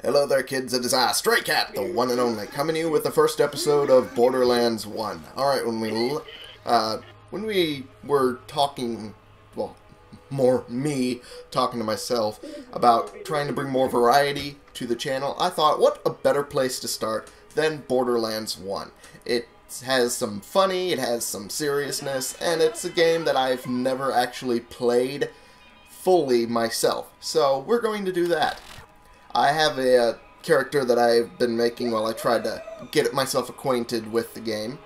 Hello there, kids. It is I, Stray Cat, the one and only, coming to you with the first episode of Borderlands 1. Alright, when we, uh, when we were talking, well, more me talking to myself about trying to bring more variety to the channel, I thought, what a better place to start than Borderlands 1. It has some funny, it has some seriousness, and it's a game that I've never actually played fully myself. So, we're going to do that. I have a, uh, character that I've been making while I tried to get myself acquainted with the game.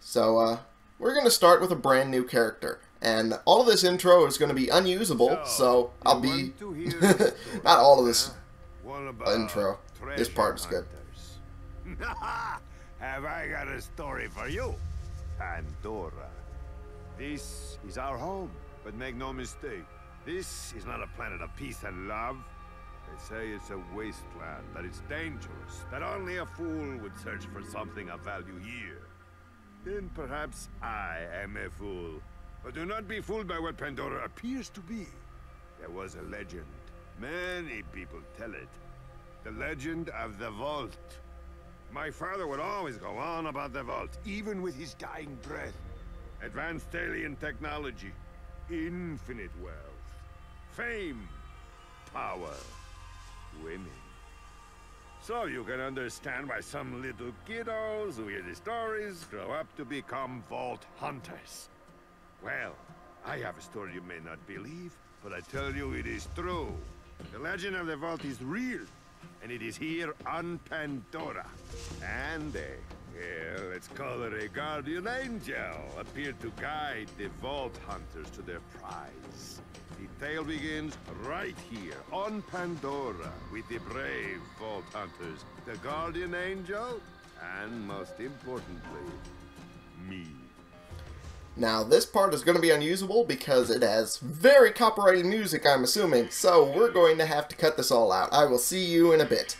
So, uh, we're going to start with a brand new character. And all of this intro is going to be unusable, so I'll be... not all of this intro. This part is good. Have I got a story for you? Pandora. This is our home, but make no mistake, this is not a planet of peace and love. They say it's a wasteland, that it's dangerous, that only a fool would search for something of value here. Then perhaps I am a fool. But do not be fooled by what Pandora appears to be. There was a legend. Many people tell it. The legend of the Vault. My father would always go on about the Vault, even with his dying breath. Advanced alien technology, infinite wealth, fame, power women. So you can understand why some little kiddos who hear the stories grow up to become Vault Hunters. Well, I have a story you may not believe, but I tell you it is true. The legend of the Vault is real, and it is here on Pandora. And a, well, let's call her a guardian angel, appeared to guide the Vault Hunters to their prize. The tale begins right here, on Pandora, with the brave Vault Hunters, the Guardian Angel, and most importantly, me. Now, this part is going to be unusable because it has very copyrighted music, I'm assuming, so we're going to have to cut this all out. I will see you in a bit.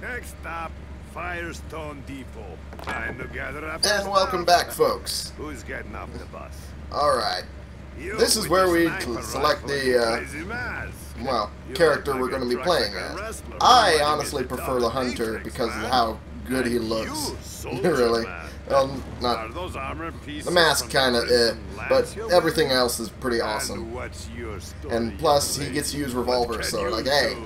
Next stop, Fyrestone Depot. Time to gather up And welcome back, folks. Who's getting off the bus? Alright. This is where we select the, uh, well, character we're going to be playing as. I honestly prefer the Hunter because of how good he looks. really. Well, not... The mask kind of eh, but everything else is pretty awesome. And plus, he gets to use revolver, so like, hey.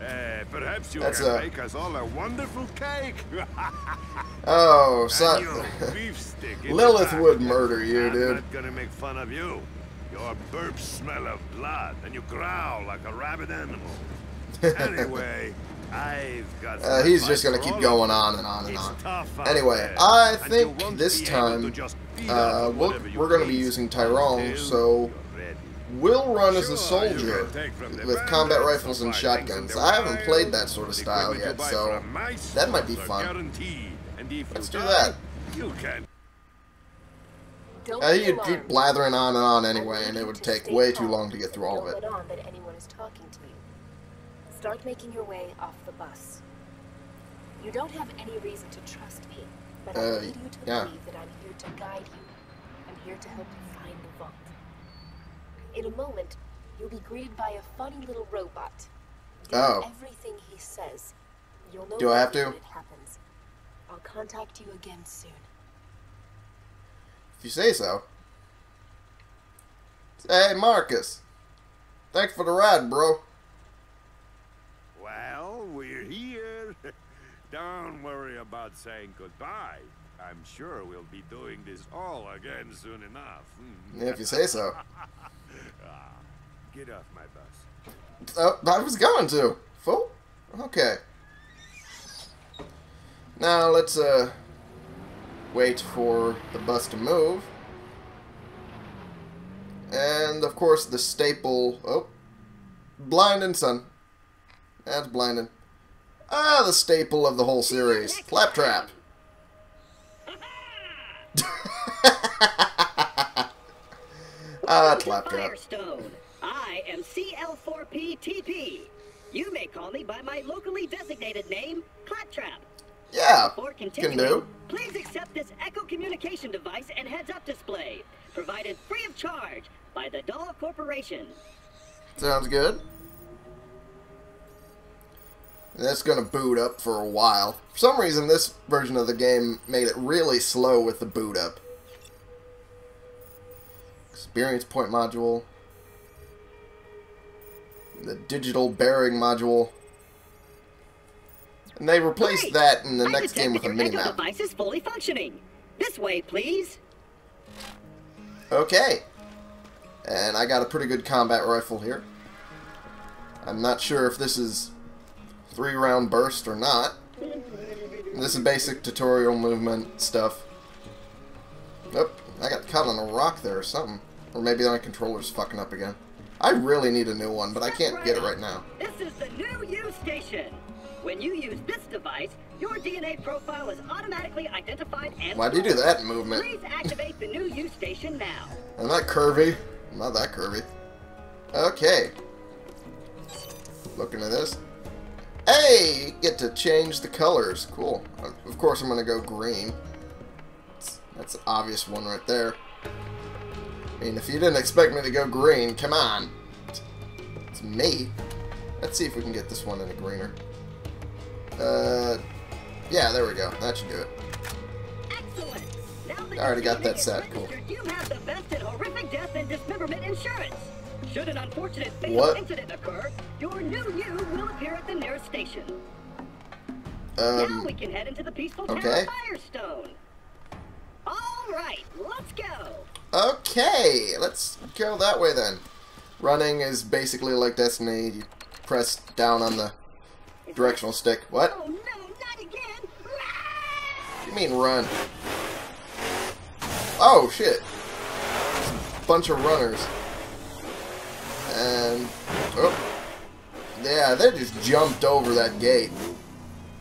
Uh, perhaps you That's can a... make us all a wonderful cake. oh, son. Lilith would murder you, I'm dude. not gonna make fun of you. Your burps smell of blood, and you growl like a rabid animal. anyway, I've got. Uh, he's just gonna keep going on and on and on. Anyway, I think this time uh, we'll, we're gonna be using Tyrone, so we'll run as a soldier with combat rifles and shotguns. I haven't played that sort of style yet, so that might be fun. Let's do that. You can. Don't Uh, be you'd keep blathering on and on anyway, and it would take way too long to get through all of it. Don't let on that anyone is talking to you. Start making your way off the bus. You don't have any reason to trust me, but Uh, I need you to yeah. believe that I'm here to guide you. I'm here to help you find the vault. In a moment, you'll be greeted by a funny little robot. Do Oh. everything he says. You'll know Do I have to? it happens. I'll contact you again soon. If you say so. Hey, Marcus. Thanks for the ride, bro. Well, we're here. Don't worry about saying goodbye. I'm sure we'll be doing this all again soon enough. Hmm. If you say so. Ah, Get off my bus. Oh, I was going to. Fool? Okay. Now let's uh wait for the bus to move. And of course the staple oh blinding son. That's blinding. Ah, the staple of the whole series. Claptrap. Ah, claptrap. Fyrestone. I am CL4PTP. You may call me by my locally designated name, Claptrap. Yeah, Before can do. please accept this Echo communication device and heads-up display, provided free of charge by the Dahl Corporation. Sounds good. And that's going to boot up for a while. For some reason, this version of the game made it really slow with the boot up. Experience point module. The digital bearing module. And they replaced Great. that in the I next game with a mini map. device is fully functioning. This way, please. Okay. And I got a pretty good combat rifle here. I'm not sure if this is three round burst or not. This is basic tutorial movement stuff. Oh, I got caught on a rock there or something. Or maybe my controller's fucking up again. I really need a new one, but I can't get it right now. This is the New-U station. When you use this device, your DNA profile is automatically identified and Why'd you do that movement? Please activate the New-U station now. I'm not curvy. I'm not that curvy. Okay. Looking at this. Hey! Get to change the colors. Cool. Of course I'm going to go green. That's, an obvious one right there. I mean, if you didn't expect me to go green, come on. It's, me. Let's see if we can get this one any greener. Uh, yeah, there we go. That should do it. Excellent. Now I already got that set, cool. You have the best in horrific death and dismemberment insurance. Should an unfortunate fatal What? incident occur, your new you will appear at the nearest station. now Um, we can head into the peaceful town okay. of Fyrestone. All right, let's go. Okay, let's go that way then. Running is basically like Destiny. You press down on the directional stick. What? Oh no, not again! What do you mean run? Oh, shit. Bunch of runners. And... Oh. Yeah, they just jumped over that gate.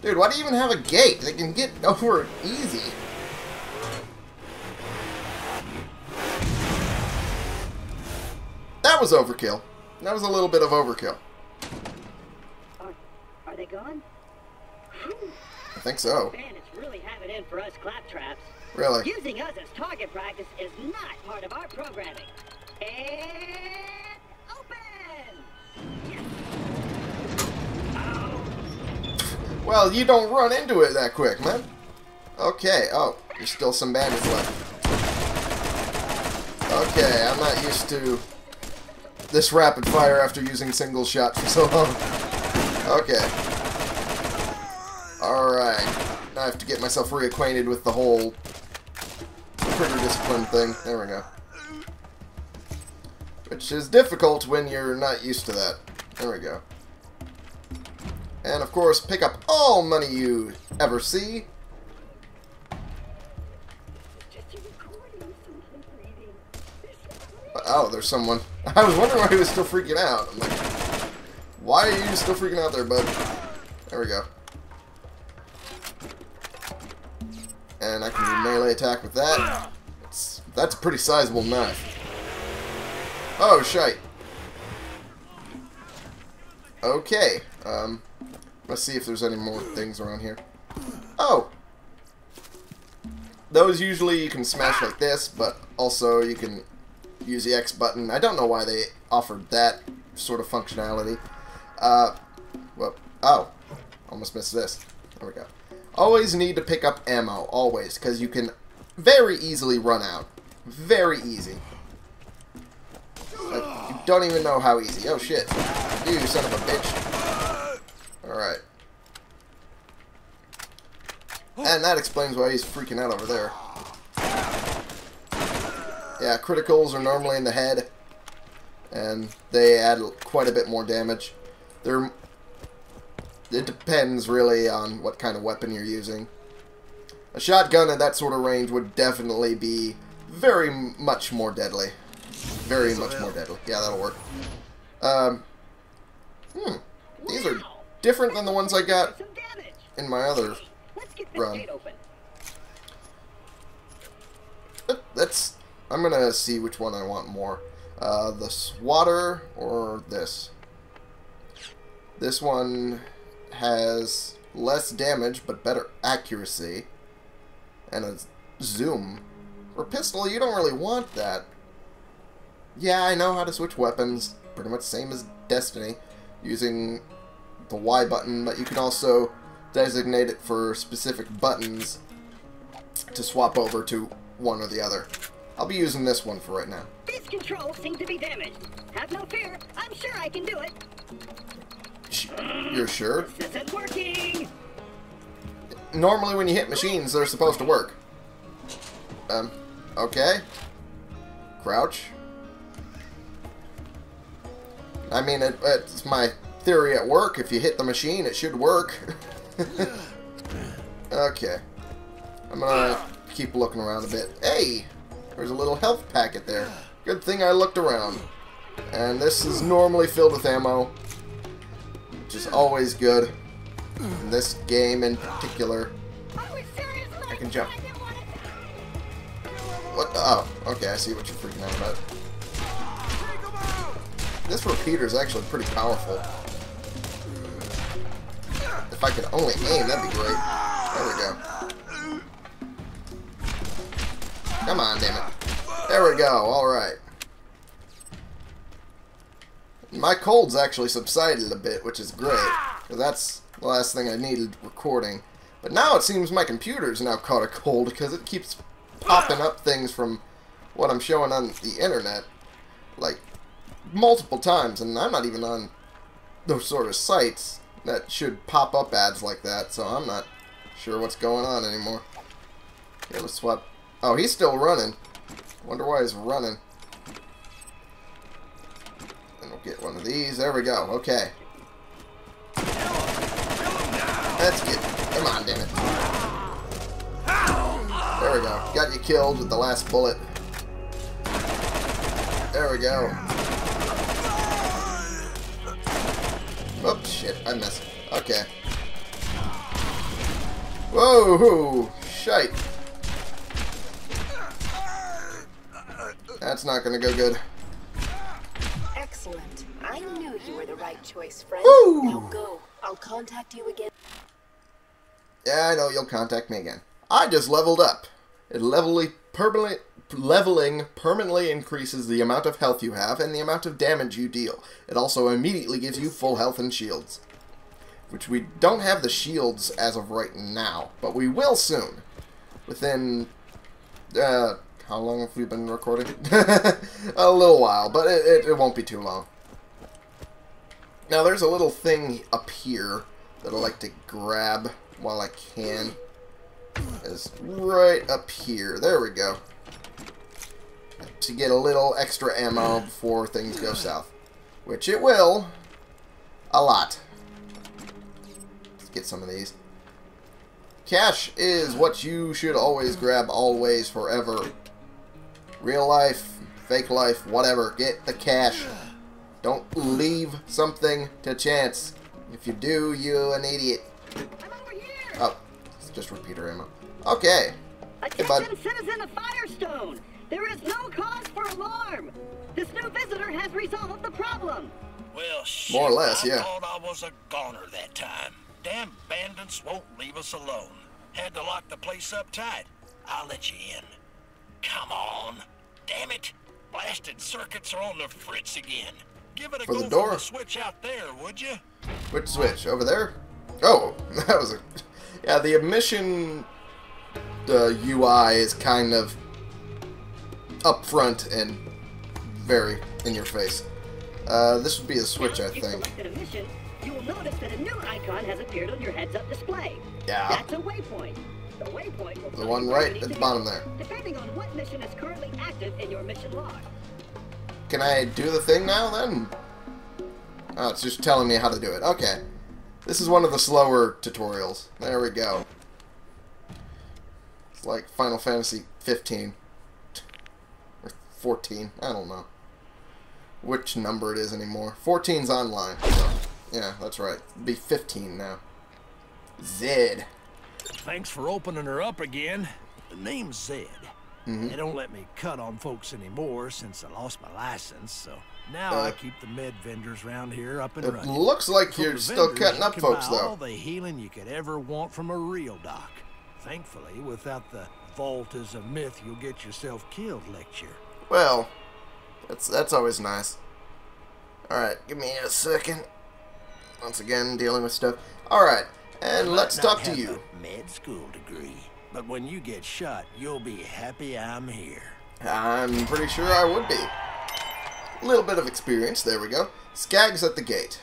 Dude, why do you even have a gate? They can get over it easy. That was overkill. That was a little bit of overkill. Are, are they gone? I think so. really having in for us claptraps. Really. Using us as target practice is not part of our programming. And Well, you don't run into it that quick, man. Okay, oh, there's still some bandits left. Okay, I'm not used to this rapid fire after using single shot for so long. Okay. Alright. Now I have to get myself reacquainted with the whole trigger discipline thing. There we go. Which is difficult when you're not used to that. There we go. And of course, pick up all money you ever see. Oh, there's someone. I was wondering why he was still freaking out. I'm like, why are you still freaking out there, bud? There we go. And I can do melee attack with that. It's, that's a pretty sizable knife. Oh, shite. Okay. Um, let's see if there's any more things around here. Oh! Those usually you can smash like this, but also you can use the X button. I don't know why they offered that sort of functionality. Uh, well, oh, almost missed this. There we go. Always need to pick up ammo, always, because you can very easily run out. Very easy. Like, you don't even know how easy. Oh shit. You son of a bitch. Alright. And that explains why he's freaking out over there. Yeah, criticals are normally in the head, and they add quite a bit more damage. They're it depends really on what kind of weapon you're using. A shotgun at that sort of range would definitely be very much more deadly. Very much more deadly. Yeah, that'll work. Um, hmm. These are different than the ones I got in my other. Let's this Run. gate open. That's. I'm gonna see which one I want more. Uh, the swatter or this. This one has less damage but better accuracy and a zoom. For pistol, you don't really want that. Yeah, I know how to switch weapons. Pretty much same as Destiny, using the Y button, but you can also designate it for specific buttons to swap over to one or the other. I'll be using this one for right now. These controls seem to be damaged. Have no fear. I'm sure I can do it. Sh- You're sure? This isn't working. Normally when you hit machines, they're supposed to work. Um, okay. Crouch. I mean, it, it's my theory at work. If you hit the machine, it should work. okay. I'm gonna keep looking around a bit. Hey! There's a little health packet there. Good thing I looked around. And this is normally filled with ammo. Which is always good. In this game in particular. I can jump. What the? Oh, okay, I see what you're freaking out about. This repeater is actually pretty powerful. If I could only aim, that'd be great. There we go. Come on, damn it. There we go, alright. My cold's actually subsided a bit, which is great. That's the last thing I needed recording. But now it seems my computer's now caught a cold because it keeps popping up things from what I'm showing on the internet. Like, multiple times, and I'm not even on those sort of sites that should pop up ads like that, so I'm not sure what's going on anymore. Okay, let's swap. Oh, he's still running. Wonder why he's running. And we'll get one of these. There we go. Okay. Let's get. Come on, damn it. There we go. Got you killed with the last bullet. There we go. Oops, shit, I missed. Okay. Whoa, shite. That's not gonna go good. Excellent. I knew you were the right choice, friend. Woo! Now go. I'll contact you again. Yeah, I know you'll contact me again. I just leveled up. It levelly permanently leveling permanently increases the amount of health you have and the amount of damage you deal. It also immediately gives you full health and shields. Which we don't have the shields as of right now, but we will soon. Within uh how long have we been recording? a little while, but it, it, it won't be too long. Now there's a little thing up here that I like to grab while I can. Is right up here. There we go. To get a little extra ammo before things go south. Which it will. A lot. Let's get some of these. Cash is what you should always grab always forever. Real life, fake life, whatever. Get the cash. Don't leave something to chance. If you do, you an idiot. It's just repeater ammo. Okay. Hey, bud. Attention, citizen of Fyrestone! There is no cause for alarm! This new visitor has resolved the problem! Well, shit, More or less, I yeah. thought I was a goner that time. Damn bandits won't leave us alone. Had to lock the place up tight. I'll let you in. Come on. Damn it. Blasted circuits are on the fritz again. Give it a For go the door. from the switch out there, would you? Which switch? Over there? Oh, that was a... Yeah, the emission uh, UI is kind of upfront and very in your face. Uh, this would be a switch, Now, I think. mission, you will notice that a new icon has appeared on your heads-up display. Yeah. That's a waypoint. The waypoint The one you where you right at the bottom there. Depending on what mission is currently active in your mission log. Can I do the thing now, then? Oh, it's just telling me how to do it. Okay. This is one of the slower tutorials. There we go. It's like Final Fantasy 15. Or 14. I don't know. Which number it is anymore. 14's online. So, yeah, that's right. It'd be 15 now. Zed. Thanks for opening her up again. The name's Zed. They don't let me cut on folks anymore since I lost my license, so now Uh, I keep the med vendors around here up and It running. looks like From you're still cutting up folks, buy all the healing you could ever want from a real doc. Thankfully, without the vault is a myth, you'll get yourself killed lecture. Well, that's that's always nice. Alright, give me a second. Once again, dealing with stuff. Alright, and let's talk to you. Med school degree, but when you get shot, you'll be happy I'm here. I'm pretty sure I would be. A little bit of experience, there we go. Skag's at the gate.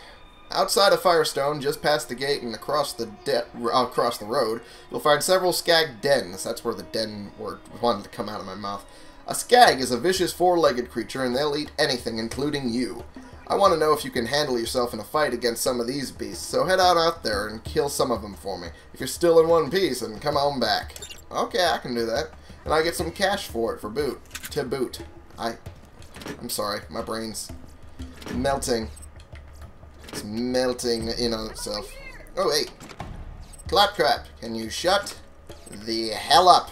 Outside of Fyrestone, just past the gate and across the uh, across the road, you'll find several skag dens. That's where the den word wanted to come out of my mouth. A skag is a vicious four-legged creature, and they'll eat anything, including you. I want to know if you can handle yourself in a fight against some of these beasts, so head out out there and kill some of them for me. If you're still in one piece, and come on back. Okay, I can do that. And I get some cash for it, for boot. To boot. I... I'm sorry, my brain's melting. It's melting in on itself. Oh, wait. Claptrap, can you shut the hell up?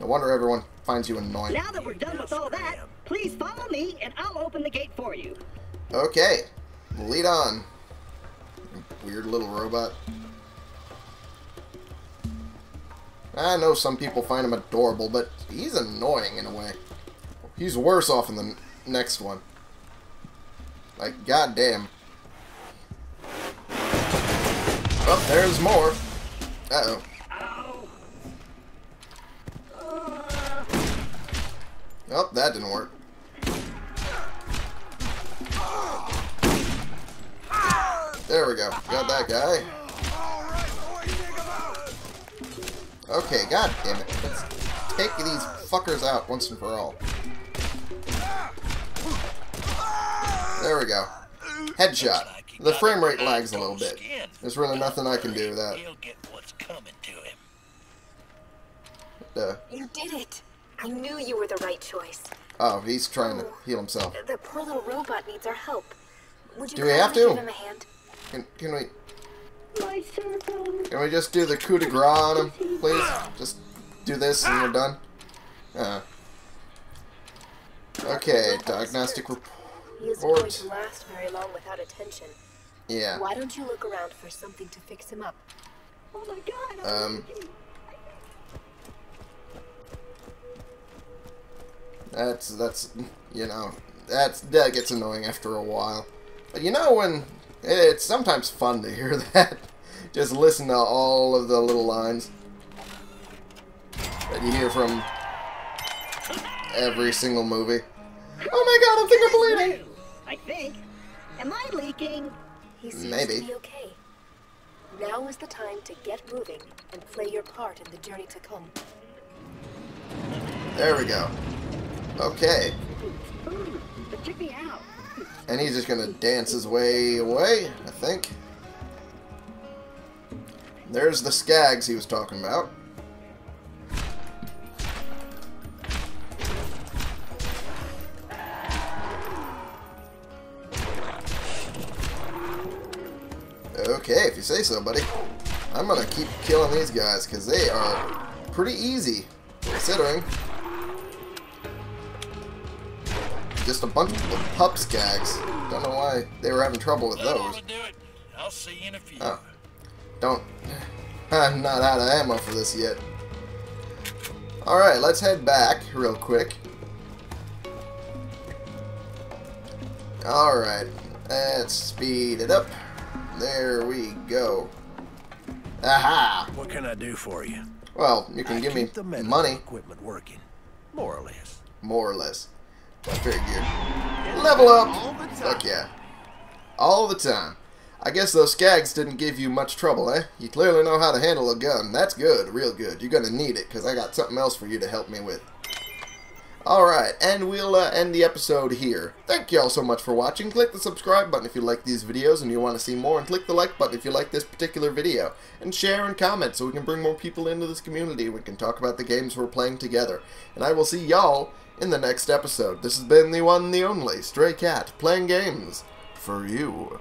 No wonder everyone finds you annoying. Now that we're done with all that, please follow me and I'll open the gate for you. Okay, lead on. Weird little robot. I know some people find him adorable, but he's annoying in a way. He's worse off in the next one. Like, goddamn. Oh, there's more. Uh-oh. Oh, that didn't work. There we go. Got that guy. Okay, god damn it. Let's take these fuckers out once and for all. There we go. Headshot. The frame rate lags a little bit. There's really nothing I can do with that. He'll get what's coming to him. Uh, You did it. I knew you were the right choice. oh, he's trying to heal himself. The poor little robot needs our help. Would you Do we have to? give him a hand? Can, can we My can we just do the coup de grace on him, please? Just do this and we're done. Uh. Okay, diagnostic report. He isn't going to last very long without attention. Yeah. Why don't you look around for something to fix him up? Oh my god. Um. That's that's you know that's that gets annoying after a while. But you know when it's sometimes fun to hear that. Just listen to all of the little lines that you hear from every single movie. Oh my god, I think I'm bleeding. I think. Am I leaking? He seems Maybe. to be okay. Now is the time to get moving and play your part in the journey to come. There we go. Okay. Ooh, but check me out. And he's just gonna dance his way away, I think. There's the skags he was talking about. Okay, if you say so, buddy. I'm gonna keep killing these guys, because they are pretty easy, considering. Just a bunch of pups gags. Don't know why they were having trouble with That ought those. do it. I'll see you in a few. Oh. Don't. I'm not out of ammo for this yet. Alright, let's head back real quick. Alright, let's speed it up. There we go. Aha! What can I do for you? Well, you can I give me the money, equipment working, more or less. more or less. I figured. Level up! Fuck yeah. All the time. I guess those skags didn't give you much trouble, eh? You clearly know how to handle a gun. That's good, real good. You're gonna need it, because I got something else for you to help me with. Alright, and we'll uh, end the episode here. Thank you all so much for watching. Click the subscribe button if you like these videos and you want to see more, and click the like button if you like this particular video. And share and comment so we can bring more people into this community. We can talk about the games we're playing together. And I will see y'all in the next episode. This has been the one, the only, Stray Cat, playing games for you.